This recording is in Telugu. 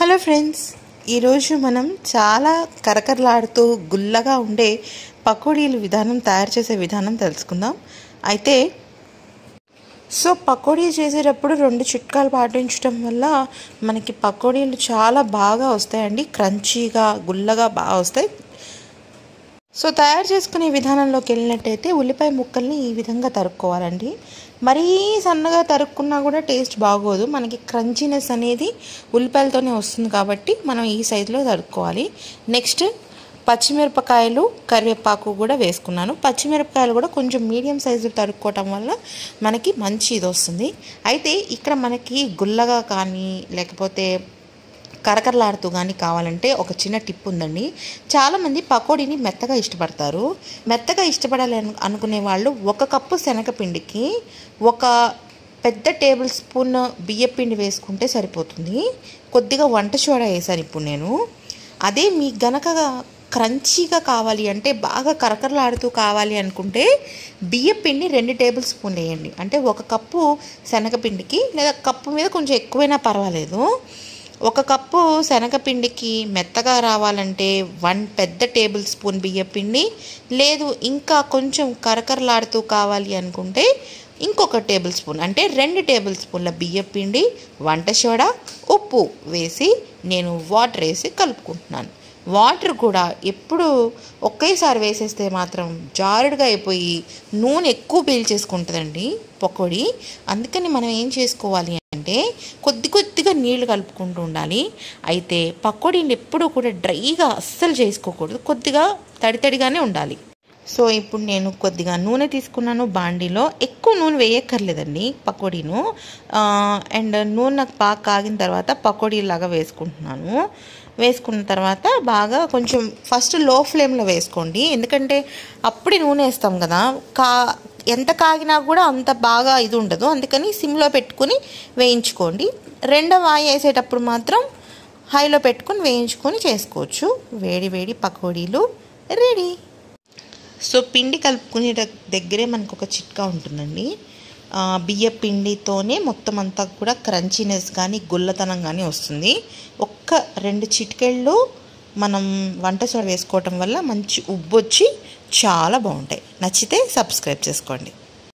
హలో ఫ్రెండ్స్ ఈరోజు మనం చాలా కరకరలాడుతూ గుల్లగా ఉండే పకోడీల విధానం తయారు చేసే విధానం తెలుసుకుందాం. అయితే సో పకోడీ చేసేటప్పుడు రెండు చిట్కాలు పాటించడం వల్ల మనకి పకోడీలు చాలా బాగా వస్తాయండి. క్రంచీగా గుల్లగా బాగా వస్తాయి. సో తయారు చేసుకునే విధానంలోకి వెళ్ళినట్టయితే ఉల్లిపాయ ముక్కల్ని ఈ విధంగా తరుక్కోవాలండి. మరీ సన్నగా తరుక్కున్నా కూడా టేస్ట్ బాగోదు. మనకి క్రంచీనెస్ అనేది ఉల్లిపాయలతోనే వస్తుంది కాబట్టి మనం ఈ సైజులో తరుక్కోవాలి. నెక్స్ట్ పచ్చిమిరపకాయలు కరివేపాకు కూడా వేసుకున్నాను. పచ్చిమిరపకాయలు కూడా కొంచెం మీడియం సైజు తరుక్కోవటం వల్ల మనకి మంచి ఇది వస్తుంది. అయితే ఇక్కడ మనకి గుల్లగా కానీ లేకపోతే కరకరలాడుతూ కానీ కావాలంటే ఒక చిన్న టిప్ ఉందండి. చాలామంది పకోడీని మెత్తగా ఇష్టపడతారు. మెత్తగా ఇష్టపడాలి అనుకునే వాళ్ళు ఒక కప్పు శనగపిండికి ఒక పెద్ద టేబుల్ స్పూన్ బియ్యపిండి వేసుకుంటే సరిపోతుంది. కొద్దిగా వంట సోడా వేసాను ఇప్పుడు నేను. అదే మీకు గనక క్రంచీగా కావాలి అంటే బాగా కరకరలాడుతూ కావాలి అనుకుంటే బియ్యపిండి రెండు టేబుల్ స్పూన్లు వేయండి. అంటే ఒక కప్పు శనగపిండికి లేదా కప్పు మీద కొంచెం ఎక్కువైనా పర్వాలేదు. ఒక కప్పు శనగపిండికి మెత్తగా రావాలంటే వన్ పెద్ద టేబుల్ స్పూన్ బియ్యపిండి లేదు ఇంకా కొంచెం కరకరలాడుతూ కావాలి అనుకుంటే ఇంకొక టేబుల్ స్పూన్ అంటే రెండు టేబుల్ స్పూన్ల బియ్యపిండి వంట సోడా ఉప్పు వేసి నేను వాటర్ వేసి కలుపుకుంటున్నాను. వాటర్ కూడా ఎప్పుడు ఒకేసారి వేసేస్తే మాత్రం జారుడుగా అయిపోయి నూనె ఎక్కువ పీల్చేసుకుంటుందండి పకోడీ. అందుకని మనం ఏం చేసుకోవాలి అంటే కొద్ది కొద్దిగా నీళ్ళు కలుపుకుంటూ ఉండాలి. అయితే పకోడీని ఎప్పుడూ కూడా డ్రైగా అస్సలు చేసుకోకూడదు. కొద్దిగా తడి తడిగానే ఉండాలి. సో ఇప్పుడు నేను కొద్దిగా నూనె తీసుకున్నాను బాండీలో. ఎక్కువ నూనె వేయక్కర్లేదండి పకోడీను. అండ్ నూనె నాకు బాగా కాగిన తర్వాత పకోడీలాగా వేసుకుంటున్నాను. వేసుకున్న తర్వాత బాగా కొంచెం ఫస్ట్లో ఫ్లేమ్లో వేసుకోండి. ఎందుకంటే అప్పుడే నూనె వేస్తాం కదా కా ఎంత కాగినా కూడా అంత బాగా ఇది ఉండదు. అందుకని సిమ్లో పెట్టుకుని వేయించుకోండి. రెండవ వాయి వేసేటప్పుడు మాత్రం హైలో పెట్టుకుని వేయించుకొని చేసుకోవచ్చు. వేడి వేడి పకోడీలు రెడీ. సో పిండి కలుపుకునే దగ్గరే మనకు ఒక చిట్కా ఉంటుందండి. బియ్య పిండితోనే మొత్తం అంతా కూడా క్రంచీనెస్ కానీ గుల్లతనం కానీ వస్తుంది. ఒక్క రెండు చిటికెళ్ళు మనం వంట సోడ వేసుకోవటం వల్ల మంచి ఉబ్బొచ్చి చాలా బాగుంటాయి. నచ్చితే సబ్స్క్రైబ్ చేసుకోండి.